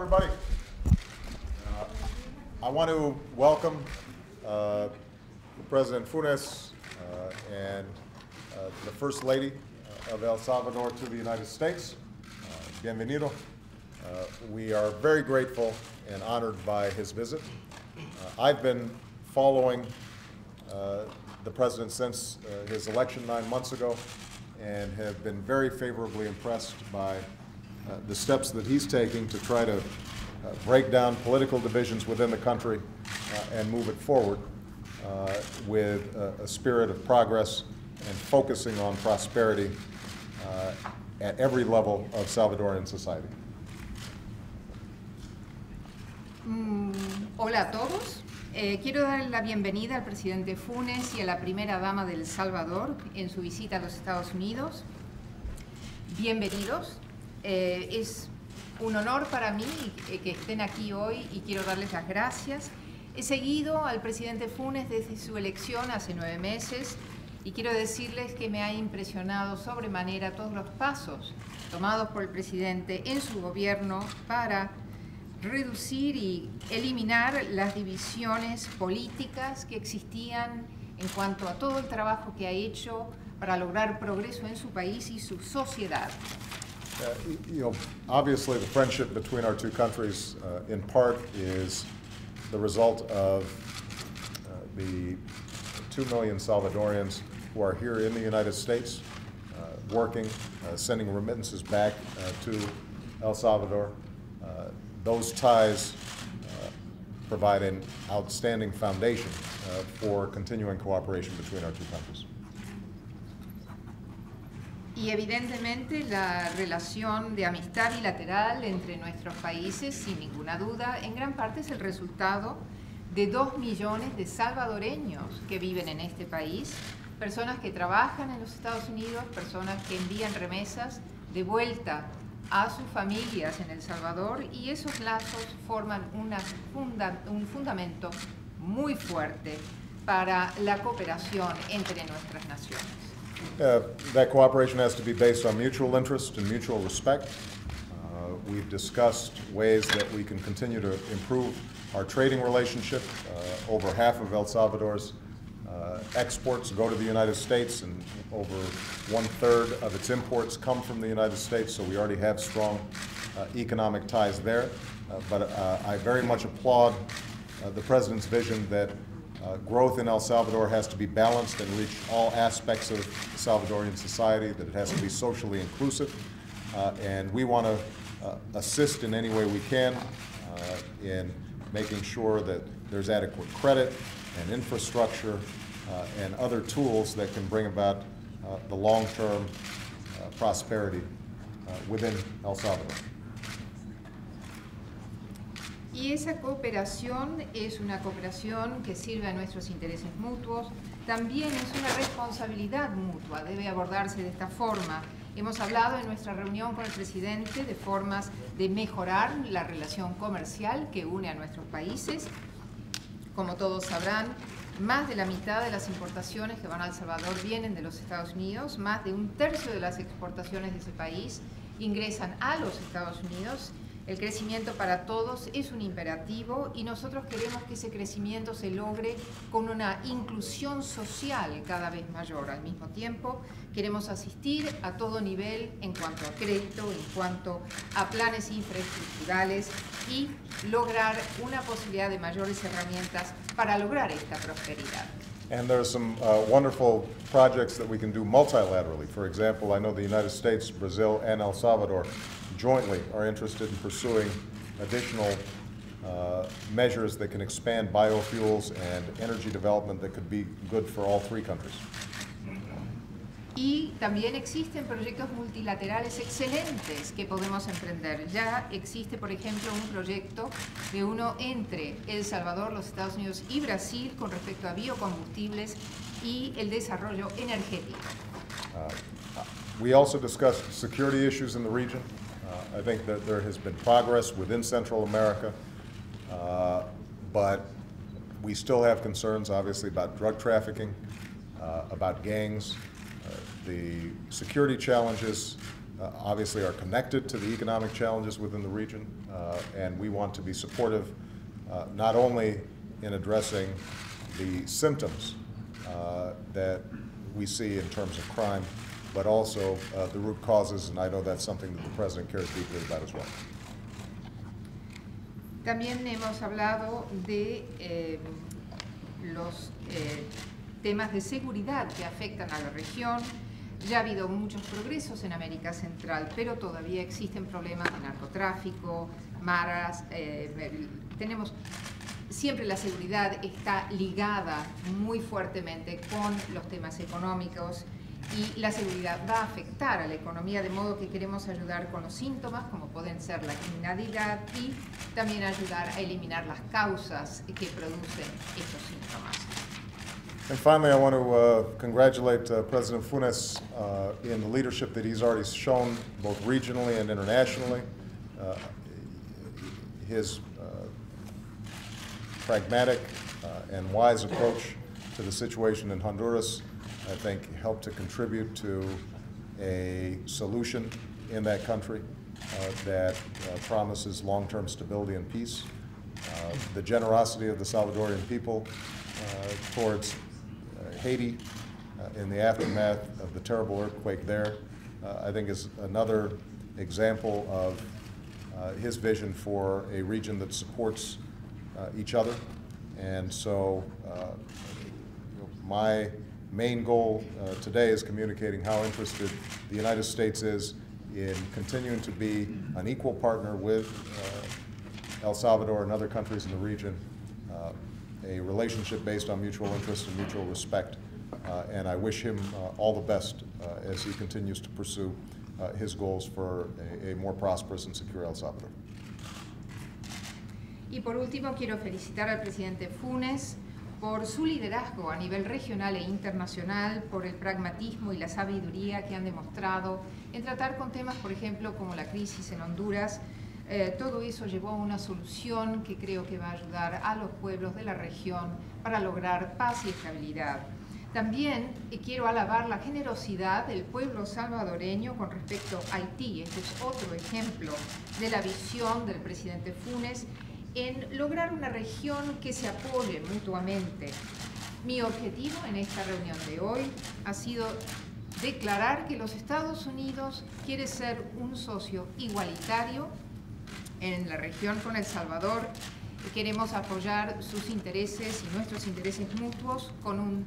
everybody. Uh, I want to welcome uh, President Funes uh, and uh, the First Lady of El Salvador to the United States. Uh, bienvenido. Uh, we are very grateful and honored by his visit. I've been following the president since his election nine months ago and have been very favorably impressed by uh, the steps that he's taking to try to uh, break down political divisions within the country uh, and move it forward with a, spirit of progress and focusing on prosperity at every level of Salvadoran society. Mm, hola a todos. Eh, quiero dar la bienvenida al presidente Funes y a la primera dama del Salvador en su visita a los Estados Unidos. Bienvenidos. Eh, es un honor para mí eh, que estén aquí hoy y quiero darles las gracias. He seguido al presidente Funes desde su elección hace nueve meses y quiero decirles que me ha impresionado sobremanera todos los pasos tomados por el presidente en su gobierno para reducir y eliminar las divisiones políticas que existían en cuanto a todo el trabajo que ha hecho para lograr progreso en su país y su sociedad. Uh, you know, obviously, the friendship between our two countries, uh, in part, is the result of uh, the two million Salvadorians who are here in the United States, uh, working, uh, sending remittances back uh, to El Salvador. Those ties provide an outstanding foundation for continuing cooperation between our two countries. Y evidentemente la relación de amistad bilateral entre nuestros países, sin ninguna duda, en gran parte es el resultado de dos millones de salvadoreños que viven en este país, personas que trabajan en los Estados Unidos, personas que envían remesas de vuelta a sus familias en El Salvador y esos lazos forman un fundamento muy fuerte para la cooperación entre nuestras naciones. Uh, that cooperation has to be based on mutual interest and mutual respect. Uh, we've discussed ways that we can continue to improve our trading relationship. Uh, over half of El Salvador's uh, exports go to the United States, and over one third of its imports come from the United States, so we already have strong uh, economic ties there. But I very much applaud the President's vision that uh, growth in El Salvador has to be balanced and reach all aspects of Salvadorian society, that it has to be socially inclusive. Uh, and we want to uh, assist in any way we can uh, in making sure that there's adequate credit and infrastructure uh, and other tools that can bring about uh, the long-term prosperity within El Salvador. Y esa cooperación es una cooperación que sirve a nuestros intereses mutuos, también es una responsabilidad mutua, debe abordarse de esta forma. Hemos hablado en nuestra reunión con el presidente de formas de mejorar la relación comercial que une a nuestros países. Como todos sabrán, más de la mitad de las importaciones que van a El Salvador vienen de los Estados Unidos, más de un tercio de las exportaciones de ese país ingresan a los Estados Unidos el crecimiento para todos es un imperativo y nosotros queremos que ese crecimiento se logre con una inclusión social cada vez mayor. Al mismo tiempo, queremos asistir a todo nivel en cuanto a crédito, en cuanto a planes infraestructurales y lograr una posibilidad de mayores herramientas para lograr esta prosperidad. And there are some uh, wonderful projects that we can do multilaterally. For example, I know the United States, Brazil, and El Salvador jointly are interested in pursuing additional uh, measures that can expand biofuels and energy development that could be good for all three countries. Y también existen proyectos multilaterales excelentes que podemos emprender. Ya existe, por ejemplo, un proyecto de uno entre El Salvador, los Estados Unidos y Brasil con respecto a biocombustibles y el desarrollo energético. Uh, we also discussed security issues in the region. Uh, I think that there has been progress within Central America, uh, but we still have concerns, obviously, about drug trafficking, uh, about gangs, uh, the security challenges uh, obviously are connected to the economic challenges within the region, uh, and we want to be supportive not only in addressing the symptoms that we see in terms of crime, but also uh, the root causes, and I know that's something that the President cares deeply about as well. También hemos hablado de eh, los eh, temas de seguridad que afectan a la región. Ya ha habido muchos progresos en América Central, pero todavía existen problemas de narcotráfico, maras. eh, tenemos siempre la seguridad está ligada muy fuertemente con los temas económicos y la seguridad va a afectar a la economía, de modo que queremos ayudar con los síntomas, como pueden ser la criminalidad, y también ayudar a eliminar las causas que producen estos síntomas. And finally, I want to uh, congratulate uh, President Funes uh, in the leadership that he's already shown, both regionally and internationally. Uh, his uh, pragmatic uh, and wise approach to the situation in Honduras, I think, helped to contribute to a solution in that country uh, that uh, promises long-term stability and peace. Uh, the generosity of the Salvadorian people uh, towards uh, Haiti uh, in the aftermath of the terrible earthquake there, I think is another example of his vision for a region that supports each other. And so my main goal uh, today is communicating how interested the United States is in continuing to be an equal partner with uh, El Salvador and other countries in the region, uh, a relationship based on mutual interest and mutual respect. Uh, and I wish him uh, all the best uh, as he continues to pursue his goals for a, a more prosperous and secure El Salvador. Y por último, quiero felicitar al presidente Funes por su liderazgo a nivel regional e internacional, por el pragmatismo y la sabiduría que han demostrado en tratar con temas, por ejemplo, como la crisis en Honduras. Eh, todo eso llevó a una solución que creo que va a ayudar a los pueblos de la región para lograr paz y estabilidad. También eh, quiero alabar la generosidad del pueblo salvadoreño con respecto a Haití. Este es otro ejemplo de la visión del presidente Funes en lograr una región que se apoye mutuamente. Mi objetivo en esta reunión de hoy ha sido declarar que los Estados Unidos quiere ser un socio igualitario en la región con El Salvador. Queremos apoyar sus intereses y nuestros intereses mutuos con un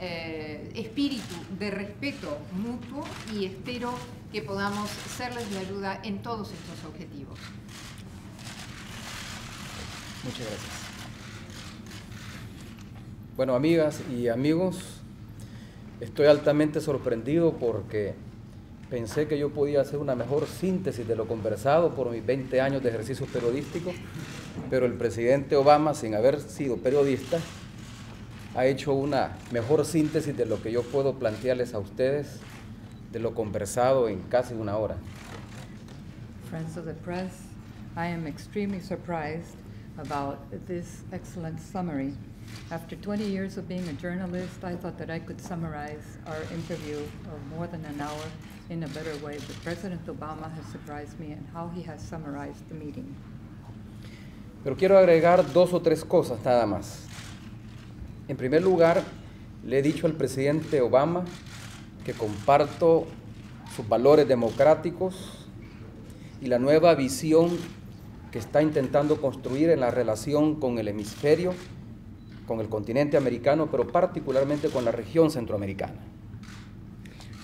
eh, espíritu de respeto mutuo y espero que podamos serles de ayuda en todos estos objetivos. Muchas gracias. Bueno, amigas y amigos, estoy altamente sorprendido porque pensé que yo podía hacer una mejor síntesis de lo conversado por mis 20 años de ejercicio periodístico, pero el presidente Obama, sin haber sido periodista, ha hecho una mejor síntesis de lo que yo puedo plantearles a ustedes de lo conversado en casi una hora. Friends of the press, I am extremely surprised about this excellent summary. After 20 years of being a journalist, I thought that I could summarize our interview of more than an hour in a better way, but President Obama has surprised me in how he has summarized the meeting. Pero quiero agregar dos o tres cosas nada más. En primer lugar, le he dicho al presidente Obama que comparto sus valores democráticos y la nueva visión que está intentando construir en la relación con el hemisferio, con el continente americano, pero particularmente con la región centroamericana.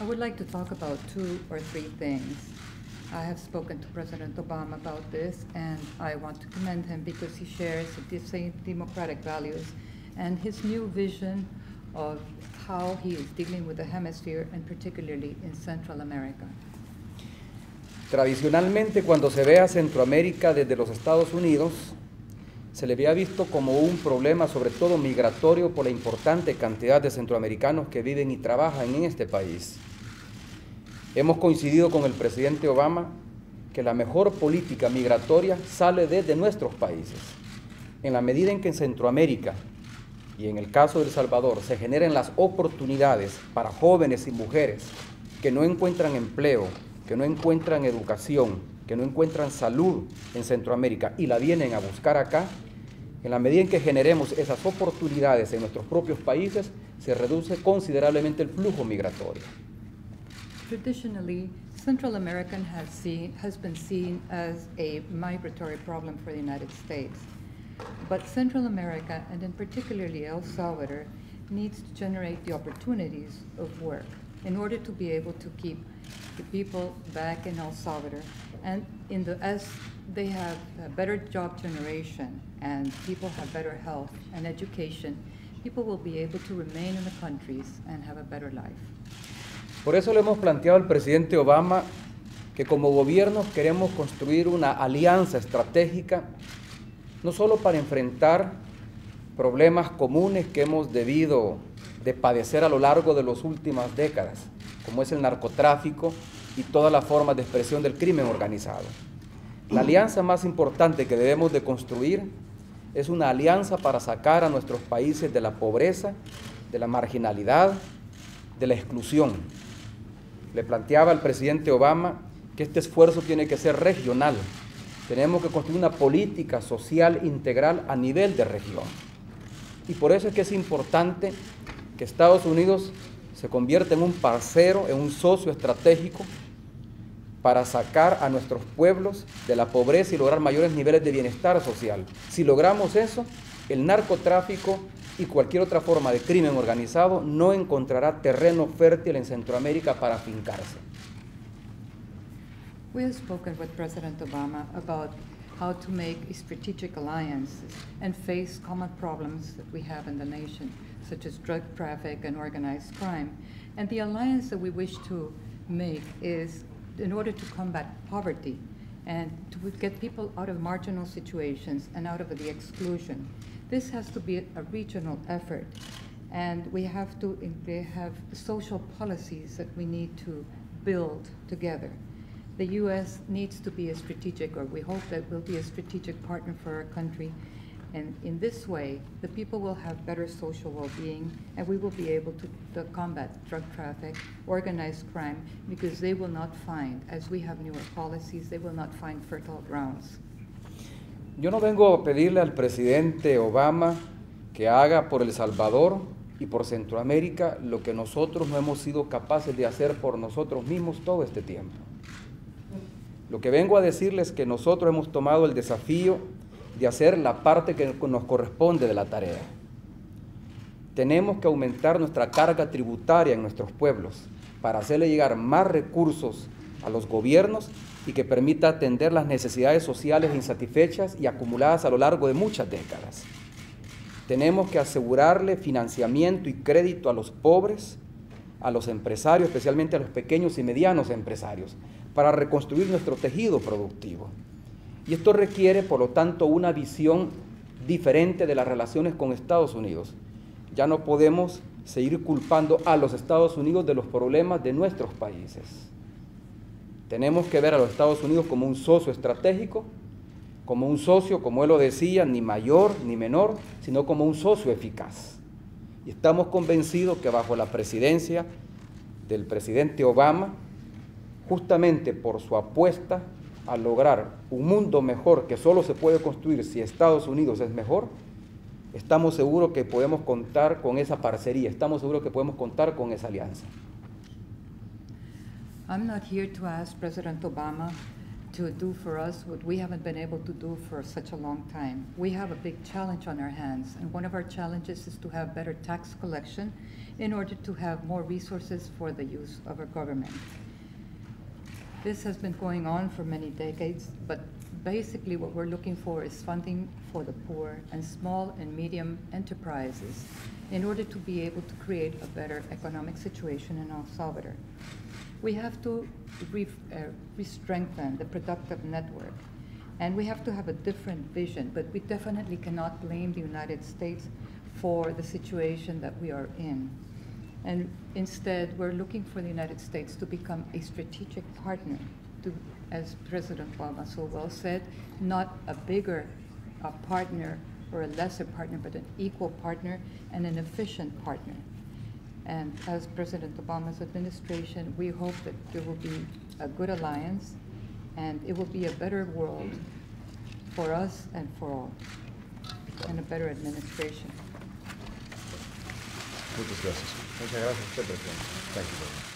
I would like to talk about two or three things. I have spoken to President Obama about this, and I want to commend him because he shares the same democratic values and his new vision of how he is dealing with the hemisphere, and particularly in Central America. Tradicionalmente, cuando se ve a Centroamérica desde los Estados Unidos, se le había visto como un problema, sobre todo migratorio, por la importante cantidad de centroamericanos que viven y trabajan en este país. Hemos coincidido con el presidente Obama que la mejor política migratoria sale desde nuestros países. En la medida en que en Centroamérica y en el caso de El Salvador se generen las oportunidades para jóvenes y mujeres que no encuentran empleo que no encuentran educación, que no encuentran salud en Centroamérica y la vienen a buscar acá, en la medida en que generemos esas oportunidades en nuestros propios países, se reduce considerablemente el flujo migratorio. Traditionally, Central American has, seen, has been seen as a migratory problem for the United States. But Central America, and in particularly El Salvador, needs to generate the opportunities of work in order to be able to keep the people back in El Salvador. And in the, as they have better job generation and people have better health and education, people will be able to remain in the countries and have a better life. Por eso le hemos planteado al presidente Obama que como gobierno queremos construir una alianza estratégica, no solo para enfrentar problemas comunes que hemos debido de padecer a lo largo de las últimas décadas, como es el narcotráfico y todas las formas de expresión del crimen organizado. La alianza más importante que debemos de construir es una alianza para sacar a nuestros países de la pobreza, de la marginalidad, de la exclusión. Le planteaba al presidente Obama que este esfuerzo tiene que ser regional. Tenemos que construir una política social integral a nivel de región. Y por eso es que es importante que Estados Unidos se convierta en un parcero, en un socio estratégico para sacar a nuestros pueblos de la pobreza y lograr mayores niveles de bienestar social. Si logramos eso, el narcotráfico y cualquier otra forma de crimen organizado no encontrará terreno fértil en Centroamérica para fincarse. We have spoken with President Obama about how to make strategic alliances and face common problems that we have in the nation, such as drug traffic and organized crime. And the alliance that we wish to make is in order to combat poverty and to get people out of marginal situations and out of the exclusion. This has to be a regional effort, and we have to they have social policies that we need to build together. The U.S. needs to be a strategic, or we hope that will be a strategic partner for our country. And in this way, the people will have better social well-being, and we will be able to, to combat drug traffic, organized crime, because they will not find, as we have newer policies, they will not find fertile grounds. Yo no vengo a pedirle al presidente Obama que haga por El Salvador y por Centroamérica lo que nosotros no hemos sido capaces de hacer por nosotros mismos todo este tiempo. Lo que vengo a decirles es que nosotros hemos tomado el desafío de hacer la parte que nos corresponde de la tarea. Tenemos que aumentar nuestra carga tributaria en nuestros pueblos para hacerle llegar más recursos a los gobiernos y que permita atender las necesidades sociales insatisfechas y acumuladas a lo largo de muchas décadas. Tenemos que asegurarle financiamiento y crédito a los pobres, a los empresarios, especialmente a los pequeños y medianos empresarios, para reconstruir nuestro tejido productivo. Y esto requiere, por lo tanto, una visión diferente de las relaciones con Estados Unidos. Ya no podemos seguir culpando a los Estados Unidos de los problemas de nuestros países. Tenemos que ver a los Estados Unidos como un socio estratégico, como un socio, como él lo decía, ni mayor ni menor, sino como un socio eficaz. Y estamos convencidos que bajo la presidencia del presidente Obama, justamente por su apuesta a lograr un mundo mejor que solo se puede construir si Estados Unidos es mejor, estamos seguros que podemos contar con esa parcería, estamos seguros que podemos contar con esa alianza. I'm not here to ask President Obama to do for us what we haven't been able to do for such a long time. We have a big challenge on our hands, and one of our challenges is to have better tax collection in order to have more resources for the use of our government. This has been going on for many decades, but basically what we're looking for is funding for the poor and small and medium enterprises in order to be able to create a better economic situation in El Salvador. We have to re, uh, re-strengthen the productive network, and we have to have a different vision, but we definitely cannot blame the United States for the situation that we are in. And instead, we're looking for the United States to become a strategic partner, to, as President Obama so well said, not a bigger a partner or a lesser partner, but an equal partner and an efficient partner. And as President Obama's administration, we hope that there will be a good alliance, and it will be a better world for us and for all, and a better administration. Muchas gracias. Muchas gracias, usted, presidente. Thank you very much.